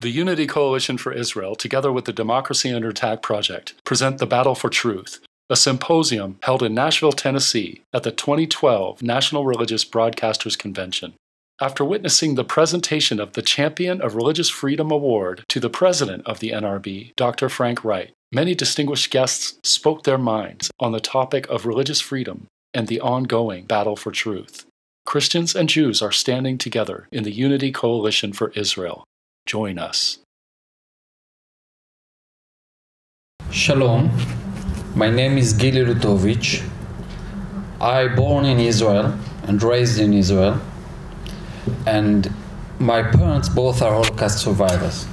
The Unity Coalition for Israel, together with the Democracy Under Attack Project, present The Battle for Truth, a symposium held in Nashville, Tennessee at the 2012 National Religious Broadcasters Convention. After witnessing the presentation of the Champion of Religious Freedom Award to the president of the NRB, Dr. Frank Wright, many distinguished guests spoke their minds on the topic of religious freedom and the ongoing battle for truth. Christians and Jews are standing together in the Unity Coalition for Israel. Join us. Shalom, my name is Gil Ilutowich. I born in Israel and raised in Israel, and my parents both are Holocaust survivors.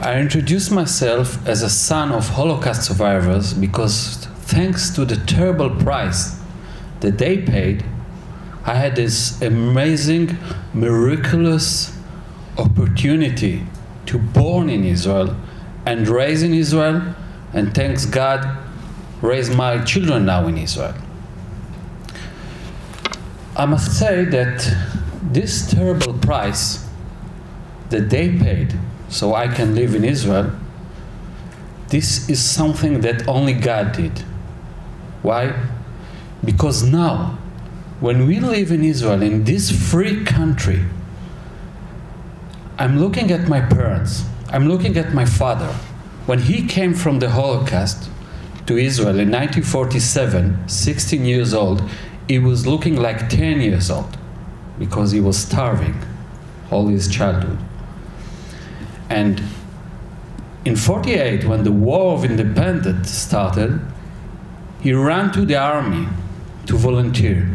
I introduce myself as a son of Holocaust survivors because thanks to the terrible price that they paid, I had this amazing, miraculous opportunity to born in Israel and raise in Israel, and thanks God, raise my children now in Israel. I must say that this terrible price that they paid so I can live in Israel, this is something that only God did. Why? Because now, when we live in Israel, in this free country, I'm looking at my parents, I'm looking at my father. When he came from the Holocaust to Israel in 1947, 16 years old, he was looking like 10 years old because he was starving all his childhood. And in 48, when the War of Independence started, he ran to the army to volunteer.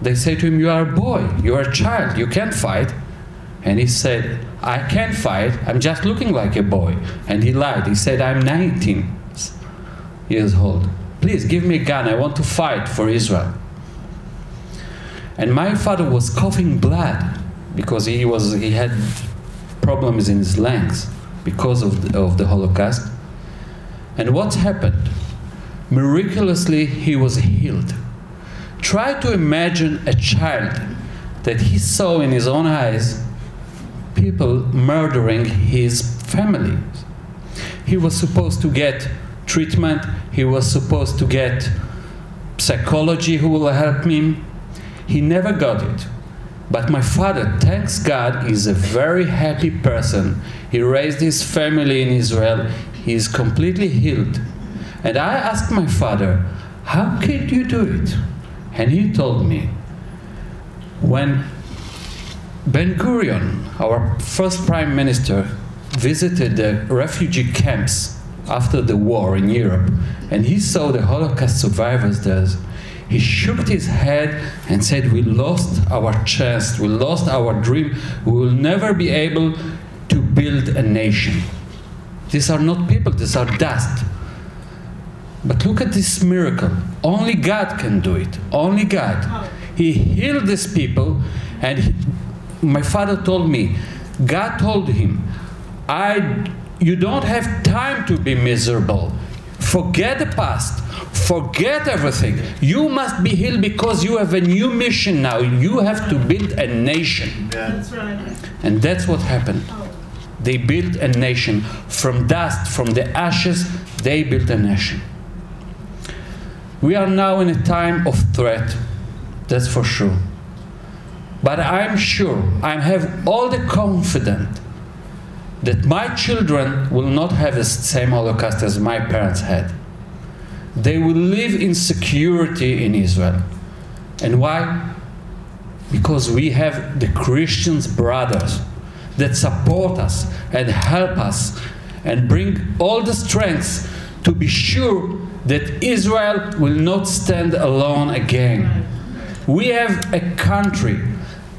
They say to him, You are a boy, you are a child, you can't fight. And he said, I can't fight, I'm just looking like a boy. And he lied. He said, I'm 19 years old. Please give me a gun, I want to fight for Israel. And my father was coughing blood because he, was, he had problems in his lungs because of the, of the Holocaust. And what happened? Miraculously, he was healed. Try to imagine a child that he saw in his own eyes people murdering his family. He was supposed to get treatment, he was supposed to get psychology who will help him. He never got it. But my father, thanks God, is a very happy person. He raised his family in Israel. He is completely healed. And I asked my father, How could you do it? And he told me, When Ben Gurion, our first prime minister, visited the refugee camps after the war in Europe, and he saw the Holocaust survivors there, he shook his head and said, We lost our chance, we lost our dream, we will never be able to build a nation. These are not people, these are dust. But look at this miracle. Only God can do it. Only God. He healed these people, and he, my father told me, God told him, I, you don't have time to be miserable. Forget the past. Forget everything. You must be healed because you have a new mission now. You have to build a nation. That's right. And that's what happened. They built a nation. From dust, from the ashes, they built a nation. We are now in a time of threat, that's for sure. But I'm sure, I have all the confidence that my children will not have the same Holocaust as my parents had. They will live in security in Israel. And why? Because we have the Christians brothers that support us and help us and bring all the strengths to be sure that Israel will not stand alone again. We have a country.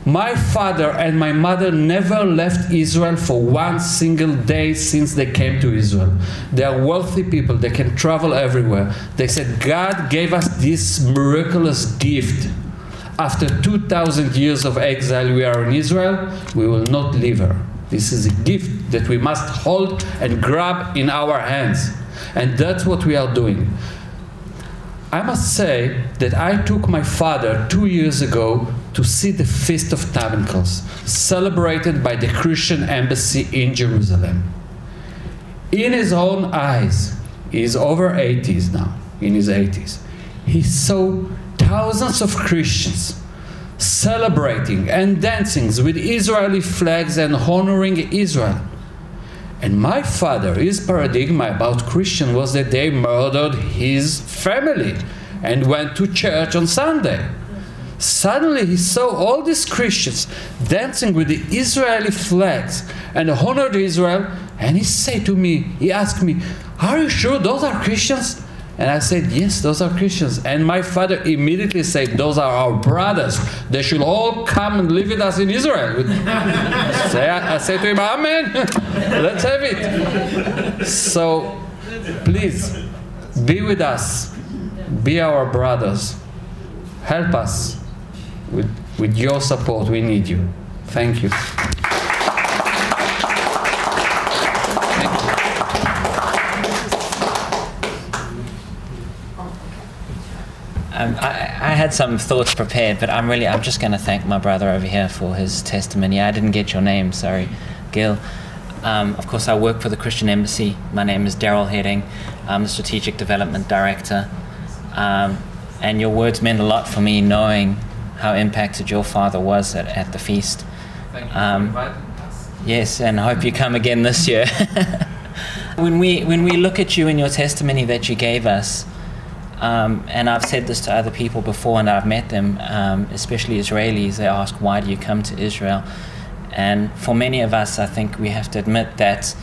My father and my mother never left Israel for one single day since they came to Israel. They are wealthy people, they can travel everywhere. They said, God gave us this miraculous gift. After 2,000 years of exile, we are in Israel, we will not leave her. This is a gift that we must hold and grab in our hands. And that's what we are doing. I must say that I took my father two years ago to see the Feast of Tabernacles, celebrated by the Christian embassy in Jerusalem. In his own eyes, he's over 80s now, in his 80s, he saw thousands of Christians celebrating and dancing with Israeli flags and honoring Israel. And my father, his paradigm about Christian was that they murdered his family and went to church on Sunday. Suddenly he saw all these Christians dancing with the Israeli flags and honored Israel. And he said to me, he asked me, Are you sure those are Christians? And I said, Yes, those are Christians. And my father immediately said, Those are our brothers. They should all come and live with us in Israel. I, I said to him, Amen. Let's have it. So please be with us, be our brothers. Help us. With, with your support, we need you. Thank you. Um, I, I, had some thoughts prepared, but I'm really I'm just going to thank my brother over here for his testimony. I didn't get your name, sorry, Gil. Um, of course, I work for the Christian Embassy. My name is Daryl Hedding. I'm the Strategic Development Director. Um, and your words meant a lot for me, knowing how impacted your father was at, at the feast. Thank you um, for inviting us. Yes, and I hope you come again this year. when we when we look at you and your testimony that you gave us, um, and I've said this to other people before, and I've met them, um, especially Israelis. They ask, "Why do you come to Israel?" And for many of us, I think we have to admit that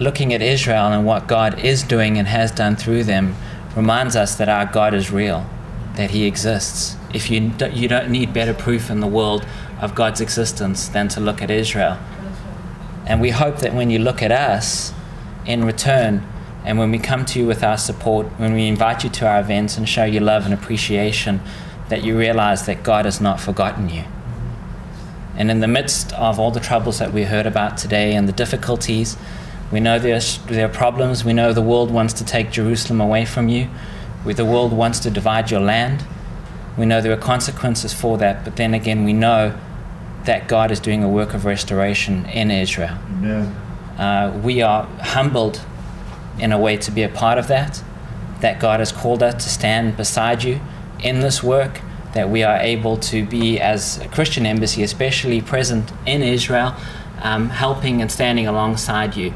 looking at Israel and what God is doing and has done through them reminds us that our God is real, that He exists. If you do, you don't need better proof in the world of God's existence than to look at Israel. And we hope that when you look at us, in return, and when we come to you with our support, when we invite you to our events and show you love and appreciation, that you realize that God has not forgotten you. And in the midst of all the troubles that we heard about today and the difficulties, we know there's, there are problems. We know the world wants to take Jerusalem away from you. The world wants to divide your land. We know there are consequences for that, but then again, we know that God is doing a work of restoration in Israel. Uh, we are humbled in a way to be a part of that, that God has called us to stand beside you in this work, that we are able to be, as a Christian embassy, especially present in Israel, um, helping and standing alongside you.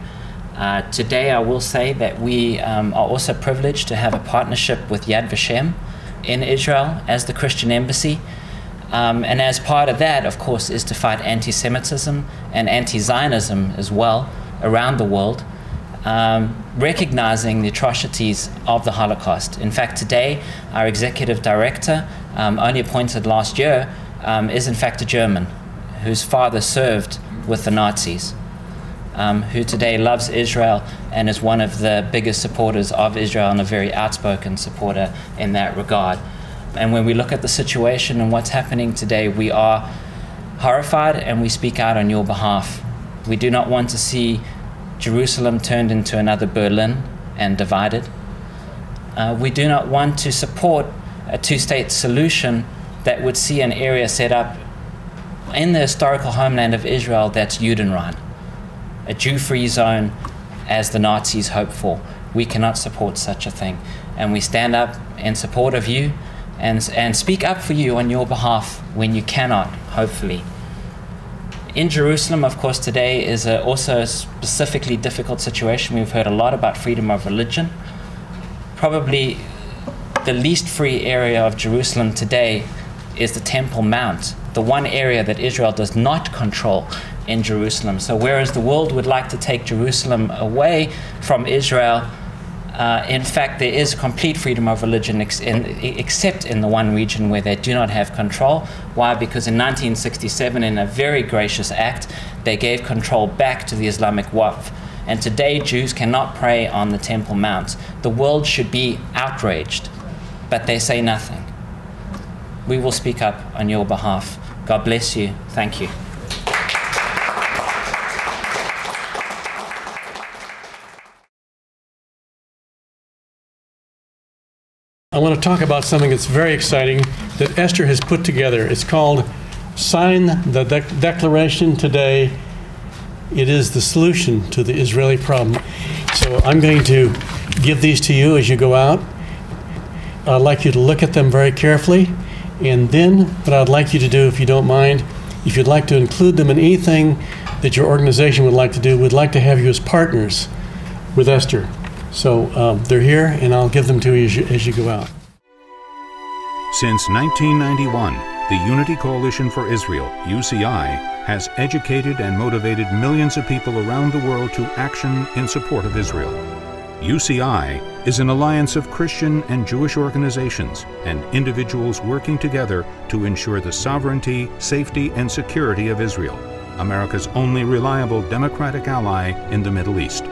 Uh, today, I will say that we um, are also privileged to have a partnership with Yad Vashem in Israel as the Christian embassy. Um, and as part of that, of course, is to fight anti Semitism and anti Zionism as well around the world um, recognizing the atrocities of the Holocaust. In fact, today, our executive director, um, only appointed last year, um, is in fact a German whose father served with the Nazis, um, who today loves Israel and is one of the biggest supporters of Israel and a very outspoken supporter in that regard. And when we look at the situation and what's happening today, we are horrified and we speak out on your behalf. We do not want to see Jerusalem turned into another Berlin and divided. Uh, we do not want to support a two state solution that would see an area set up in the historical homeland of Israel that's Judenrein, a Jew free zone as the Nazis hoped for. We cannot support such a thing. And we stand up in support of you and, and speak up for you on your behalf when you cannot, hopefully in Jerusalem, of course, today is a, also a specifically difficult situation. We've heard a lot about freedom of religion. Probably the least free area of Jerusalem today is the Temple Mount, the one area that Israel does not control in Jerusalem. So, whereas the world would like to take Jerusalem away from Israel, uh, in fact, there is complete freedom of religion ex in, except in the one region where they do not have control. Why? Because in 1967, in a very gracious act, they gave control back to the Islamic Waqf. And today, Jews cannot pray on the Temple Mount. The world should be outraged, but they say nothing. We will speak up on your behalf. God bless you. Thank you. I want to talk about something that's very exciting that Esther has put together. It's called Sign the De- Declaration Today. It is the solution to the Israeli problem. So I'm going to give these to you as you go out. I'd like you to look at them very carefully. And then, what I'd like you to do, if you don't mind, if you'd like to include them in anything that your organization would like to do, we'd like to have you as partners with Esther. So um, they're here, and I'll give them to you as you, as you go out. Since 1991, the Unity Coalition for Israel, UCI, has educated and motivated millions of people around the world to action in support of Israel. UCI is an alliance of Christian and Jewish organizations and individuals working together to ensure the sovereignty, safety, and security of Israel, America's only reliable democratic ally in the Middle East.